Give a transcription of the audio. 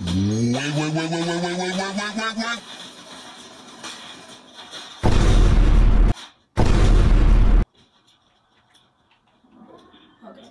Wait, wait, wait, wait, wait, wait, wait, wait, wait, wait. Okay.